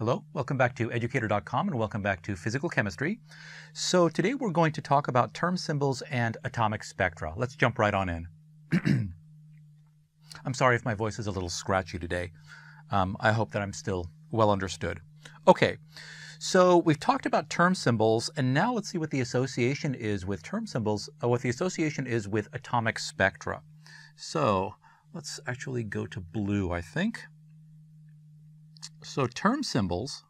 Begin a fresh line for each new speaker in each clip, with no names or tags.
Hello, welcome back to educator.com and welcome back to physical chemistry. So today we're going to talk about term symbols and atomic spectra. Let's jump right on in. I'm sorry if my voice is a little scratchy today. Um, I hope that I'm still well understood. Okay, so we've talked about term symbols and now let's see what the association is with term symbols, uh, what the association is with atomic spectra. So let's actually go to blue, I think. So term symbols,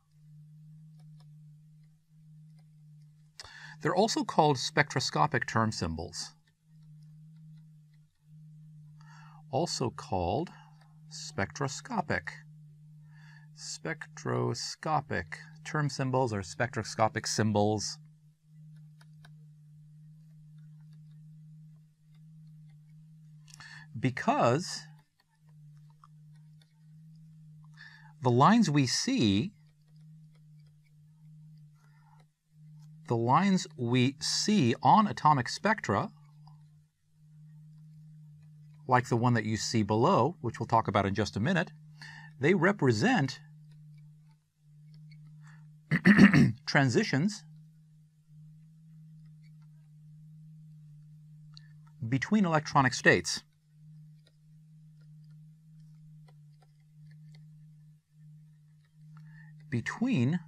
they're also called spectroscopic term symbols. Also called spectroscopic. Spectroscopic term symbols or spectroscopic symbols. Because the lines we see, the lines we see on atomic spectra, like the one that you see below, which we'll talk about in just a minute, they represent transitions between electronic states. Between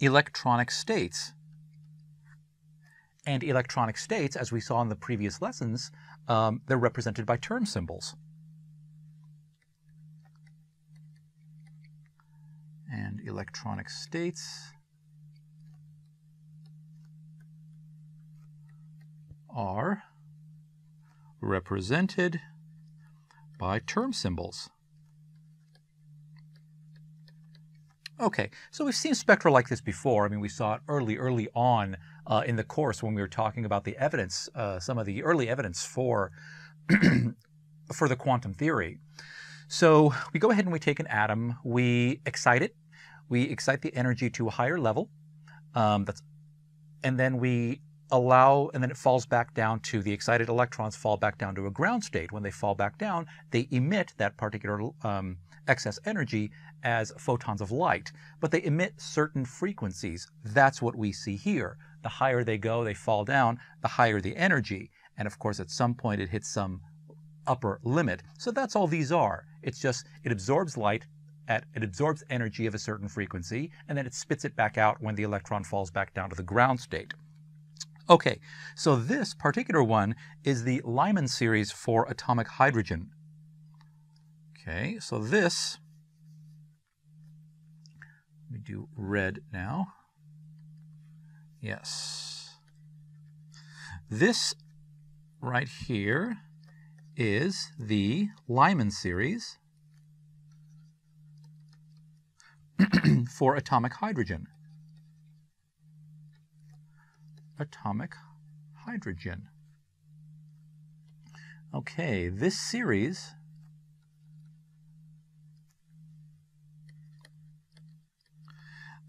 electronic states. And electronic states, as we saw in the previous lessons, um, they're represented by term symbols. And electronic states are represented by term symbols. Okay, so we've seen spectra like this before. I mean, we saw it early, early on uh, in the course when we were talking about the evidence, uh, some of the early evidence for, for the quantum theory. So we go ahead and we take an atom, we excite it, we excite the energy to a higher level, um, that's, and then we allow, and then it falls back down to the excited electrons fall back down to a ground state. When they fall back down, they emit that particular um, excess energy as photons of light, but they emit certain frequencies. That's what we see here. The higher they go, they fall down, the higher the energy. And of course, at some point, it hits some upper limit. So that's all these are. It's just, it absorbs light, at, it absorbs energy of a certain frequency, and then it spits it back out when the electron falls back down to the ground state. Okay, so this particular one is the Lyman series for atomic hydrogen. Okay, so this let me do red now. Yes. This right here is the Lyman series for atomic hydrogen. Atomic hydrogen. Okay, this series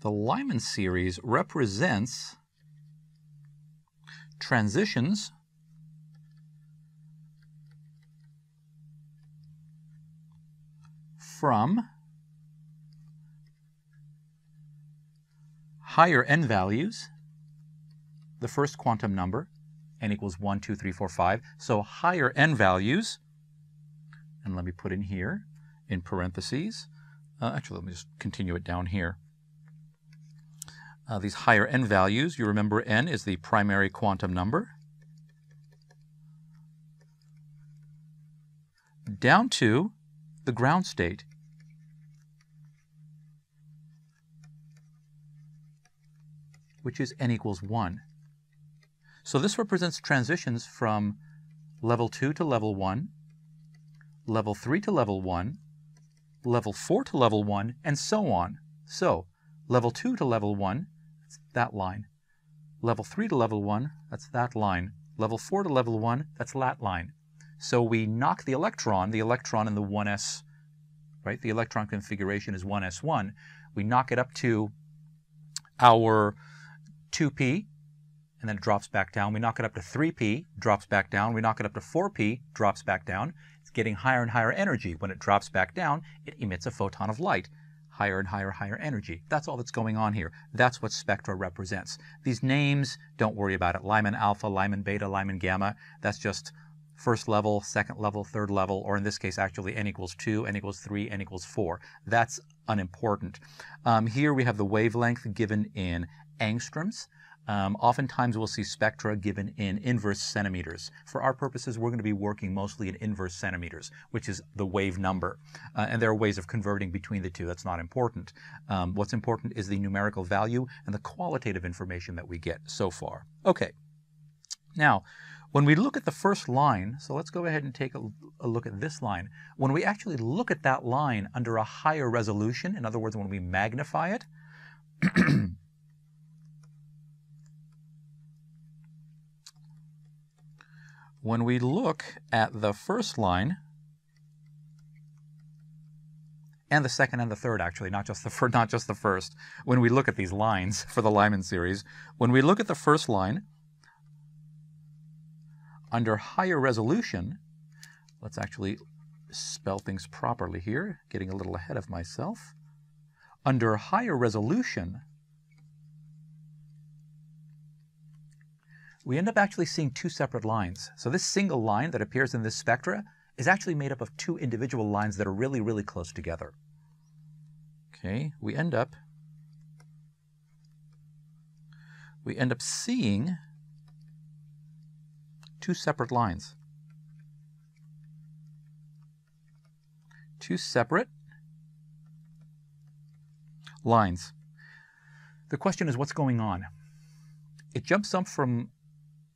The Lyman series represents transitions from higher n values, the first quantum number, n equals 1, 2, 3, 4, 5. So higher n values, and let me put in here in parentheses. Uh, actually, let me just continue it down here uh, these higher n values. You remember n is the primary quantum number. Down to the ground state. which is n equals 1. So this represents transitions from level 2 to level 1, level 3 to level 1, level 4 to level 1, and so on. So level 2 to level 1 that line. Level 3 to level 1, that's that line. Level 4 to level 1, that's that line. So we knock the electron, the electron in the 1s, right? The electron configuration is 1s1. We knock it up to our 2p, and then it drops back down. We knock it up to 3p, drops back down. We knock it up to 4p, drops back down. It's getting higher and higher energy. When it drops back down, it emits a photon of light. higher and higher, higher energy. That's all that's going on here. That's what spectra represents. These names, don't worry about it. Lyman alpha, Lyman beta, Lyman gamma, that's just first level, second level, third level, or in this case, actually n equals 2, n equals 3, n equals 4. That's unimportant. Um, here we have the wavelength given in angstroms. Um, oftentimes we'll see spectra given in inverse centimeters. For our purposes, we're going to be working mostly in inverse centimeters, which is the wave number. Uh, and there are ways of converting between the two. That's not important. Um, what's important is the numerical value and the qualitative information that we get so far. Okay. Now, when we look at the first line, so let's go ahead and take a, a, look at this line. When we actually look at that line under a higher resolution, in other words, when we magnify it, when we look at the first line, and the second and the third actually, not just the first, not just the first. When we look at these lines for the Lyman series, when we look at the first line under higher resolution, let's actually spell things properly here, getting a little ahead of myself. Under higher resolution, we end up actually seeing two separate lines. So this single line that appears in this spectra is actually made up of two individual lines that are really, really close together. Okay, we end up we end up seeing two separate lines. Two separate lines. The question is what's going on? It jumps up from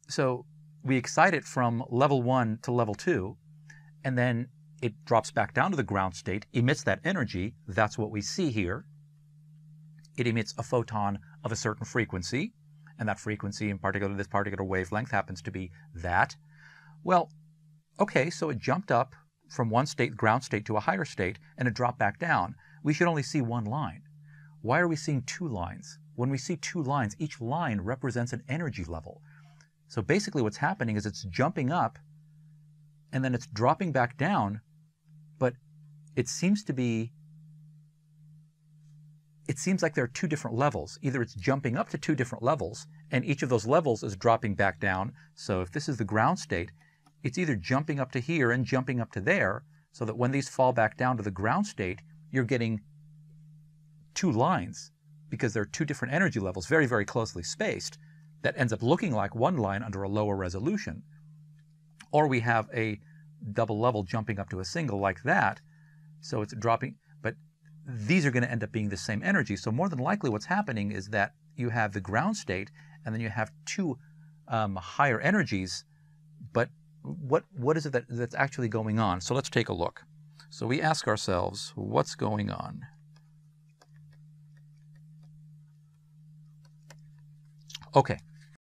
so we excite it from level one to level two, and then it drops back down to the ground state, emits that energy. That's what we see here. It emits a photon of a certain frequency, and that frequency, in particular, this particular wavelength, happens to be that. Well, okay, so it jumped up from one state, ground state, to a higher state, and it dropped back down. We should only see one line. Why are we seeing two lines? When we see two lines, each line represents an energy level. So basically what's happening is it's jumping up and then it's dropping back down, but it seems to be it seems like there are two different levels. Either it's jumping up to two different levels, and each of those levels is dropping back down. So if this is the ground state, it's either jumping up to here and jumping up to there, so that when these fall back down to the ground state, you're getting two lines because there are two different energy levels, very, very closely spaced that ends up looking like one line under a lower resolution. Or we have a double level jumping up to a single like that, so it's dropping, but these are going to end up being the same energy. So more than likely what's happening is that you have the ground state and then you have two um, higher energies, but what, what is it that, that's actually going on? So let's take a look. So we ask ourselves, what's going on? Okay.